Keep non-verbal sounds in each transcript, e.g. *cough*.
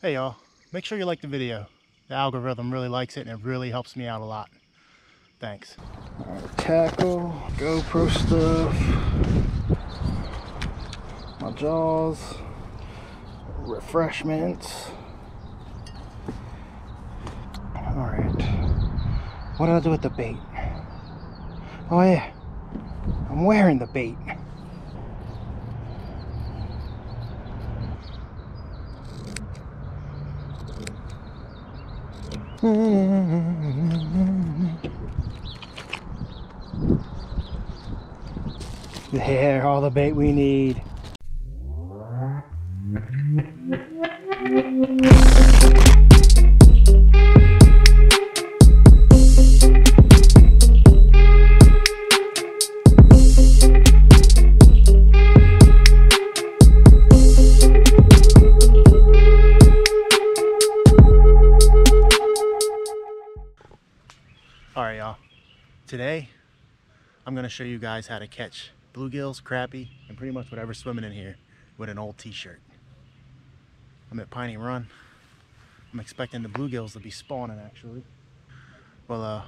Hey y'all, make sure you like the video. The algorithm really likes it and it really helps me out a lot. Thanks. tackle, GoPro stuff, my jaws, refreshments. Alright, what do I do with the bait? Oh yeah, I'm wearing the bait. There, all the bait we need. Show you guys how to catch bluegills, crappie, and pretty much whatever's swimming in here with an old t-shirt. I'm at Piney Run. I'm expecting the bluegills to be spawning actually. Well, uh,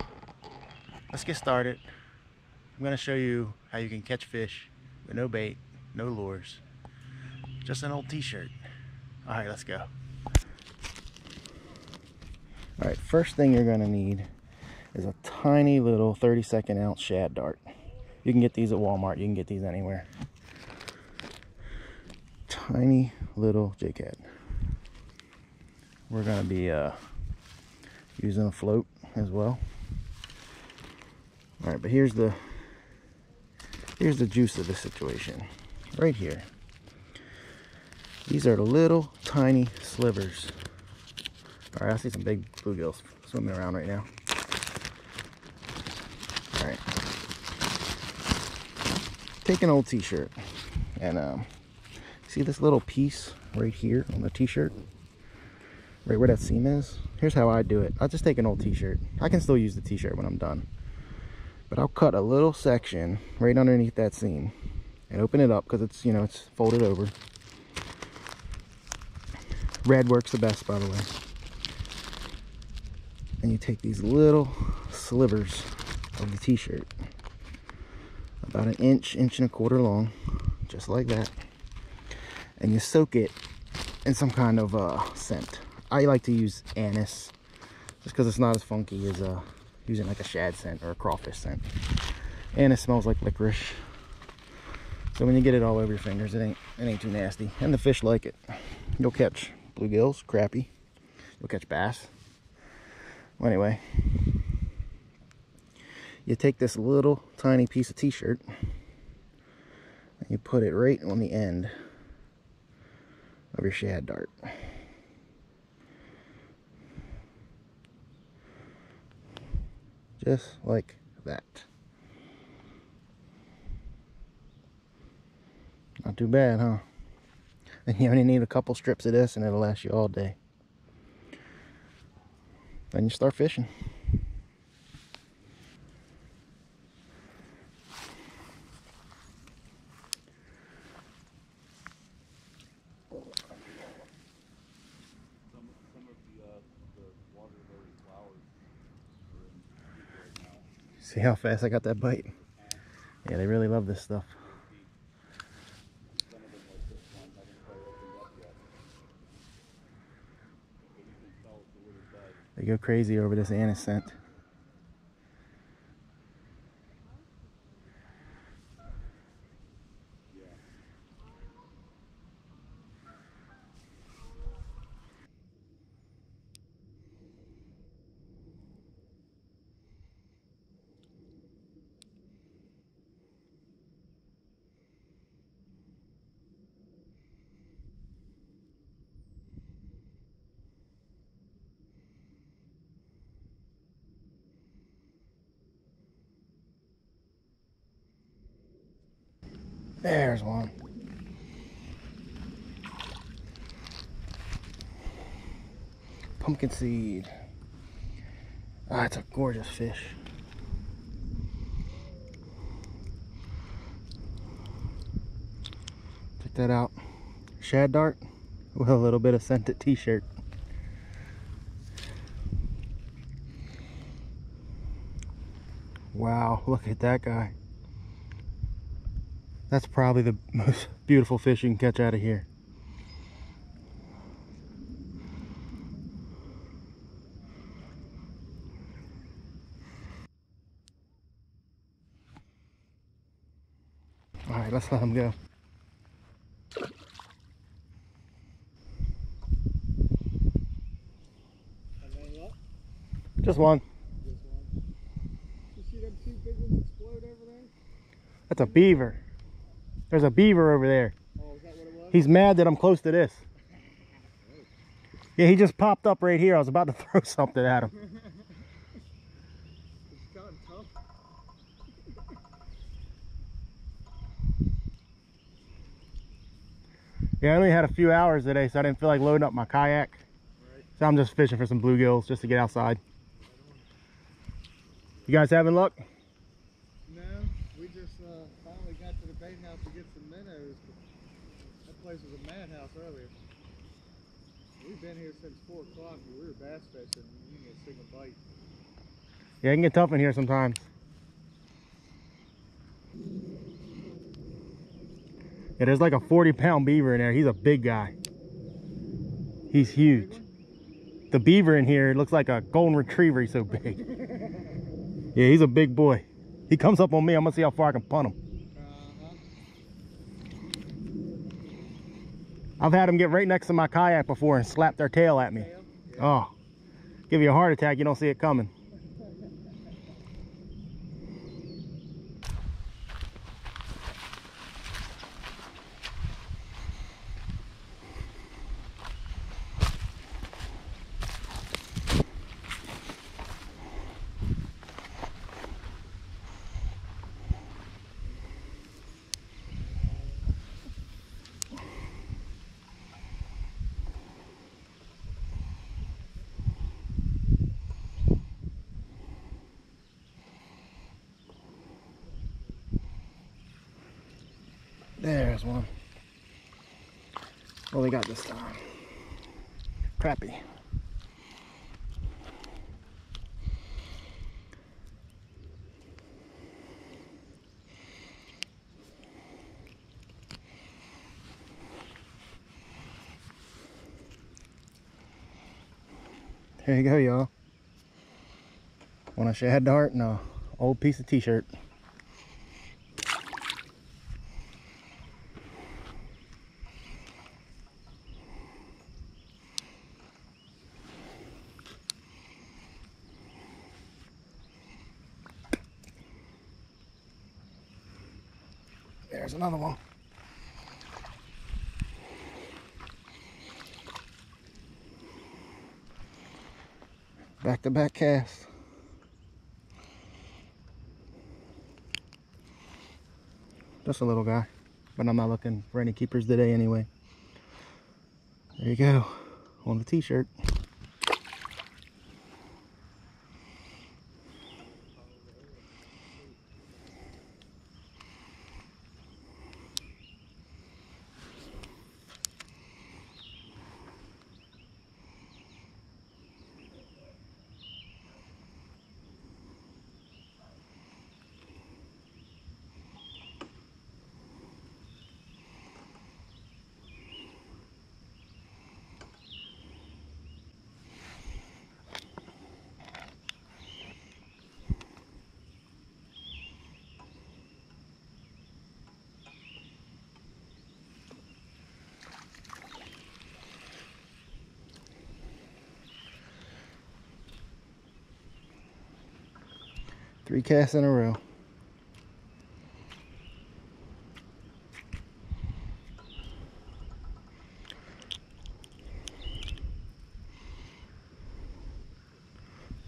let's get started. I'm gonna show you how you can catch fish with no bait, no lures, just an old t-shirt. All right, let's go. All right, first thing you're gonna need is a tiny little 32nd ounce shad dart. You can get these at Walmart. You can get these anywhere. Tiny little jig. We're going to be uh, using a float as well. All right, but here's the here's the juice of the situation. Right here. These are little tiny slivers. All right, I see some big bluegills swimming around right now. All right. Take an old t-shirt and um, see this little piece right here on the t-shirt? Right where that seam is? Here's how I do it. I'll just take an old t-shirt. I can still use the t-shirt when I'm done. But I'll cut a little section right underneath that seam and open it up because it's, you know, it's folded over. Red works the best, by the way. And you take these little slivers of the t-shirt about an inch inch and a quarter long just like that. And you soak it in some kind of uh, scent. I like to use anise just because it's not as funky as uh, using like a shad scent or a crawfish scent. Anise smells like licorice. So when you get it all over your fingers it ain't it ain't too nasty. And the fish like it. You'll catch bluegills crappie. You'll catch bass. Well, anyway you take this little tiny piece of t-shirt and you put it right on the end of your shad dart. Just like that. Not too bad, huh? And you only need a couple strips of this and it'll last you all day. Then you start fishing. See how fast I got that bite? Yeah, they really love this stuff. They go crazy over this anise scent. There's one. Pumpkin seed. Ah, it's a gorgeous fish. Check that out. Shad dart with a little bit of scented t-shirt. Wow, look at that guy. That's probably the *laughs* most beautiful fish you can catch out of here. All right, let's let him go. Just one. You see them two big ones explode over there? That's a beaver. There's a beaver over there. Oh? He's mad that I'm close to this. Yeah, he just popped up right here. I was about to *laughs* throw something at him. Yeah, I only had a few hours today, so I didn't feel like loading up my kayak. Right. So I'm just fishing for some bluegills just to get outside. You guys having luck? No, we just uh, finally to bait house to get some minnows. That place was a madhouse earlier. We've been here since 4 o'clock. We were bass fishing. You didn't get a single bite. Yeah, it can get tough in here sometimes. Yeah, there's like a 40 pound beaver in there. He's a big guy. He's huge. The beaver in here looks like a golden retriever. He's so big. *laughs* Yeah, he's a big boy. He comes up on me. I'm gonna see how far I can punt him. I've had them get right next to my kayak before and slap their tail at me. Oh, give you a heart attack. You don't see it coming. There's one. What we got this time? Crappie. There you go, y'all. Want a shad dart and a old piece of t-shirt. There's another one. Back to back cast. Just a little guy, but I'm not looking for any keepers today anyway. There you go, on the t-shirt. Three casts in a row.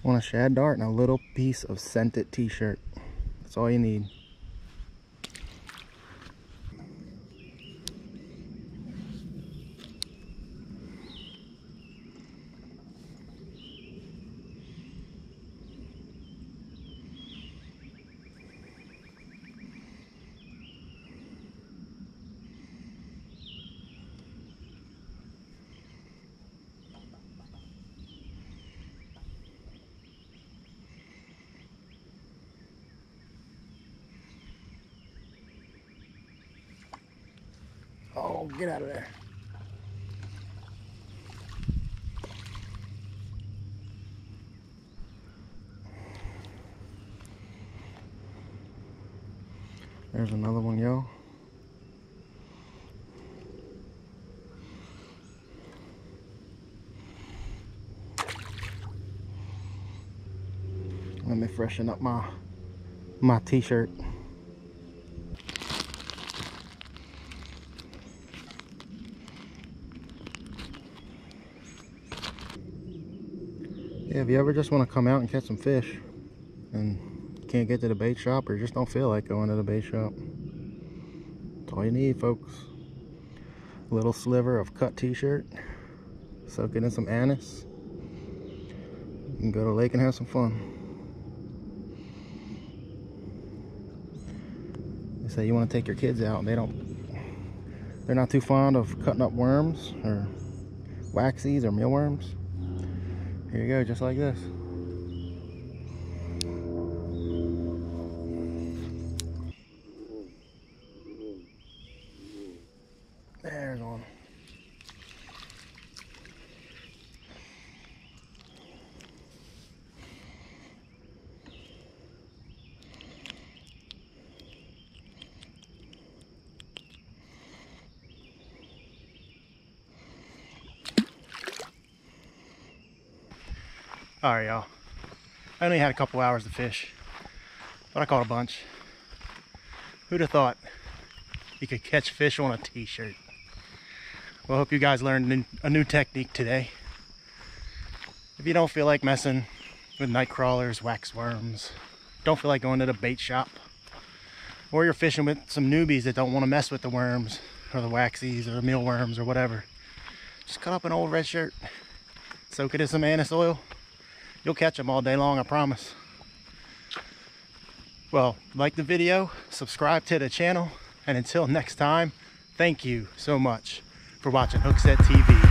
Want a shad dart and a little piece of scented t-shirt. That's all you need. Oh, get out of there. There's another one, yo. Let me freshen up my my t-shirt. Yeah, if you ever just want to come out and catch some fish and can't get to the bait shop or just don't feel like going to the bait shop, that's all you need, folks. A little sliver of cut t-shirt, soak it in some anise, can go to the lake and have some fun. They say you want to take your kids out and they don't, they're not too fond of cutting up worms or waxies or mealworms. Here you go, just like this. There's one. All right, y'all. I only had a couple hours to fish, but I caught a bunch. Who'd have thought you could catch fish on a t-shirt? Well, I hope you guys learned a new- technique today. If you don't feel like messing with night crawlers, wax worms, don't feel like going to the bait shop, or you're fishing with some newbies that don't want to mess with the worms or the waxies or the mealworms or whatever, just cut up an old red shirt, soak it in some anise oil, You'll catch them all day long, I promise. Well, like the video, subscribe to the channel, and until next time, thank you so much for watching Hookset TV.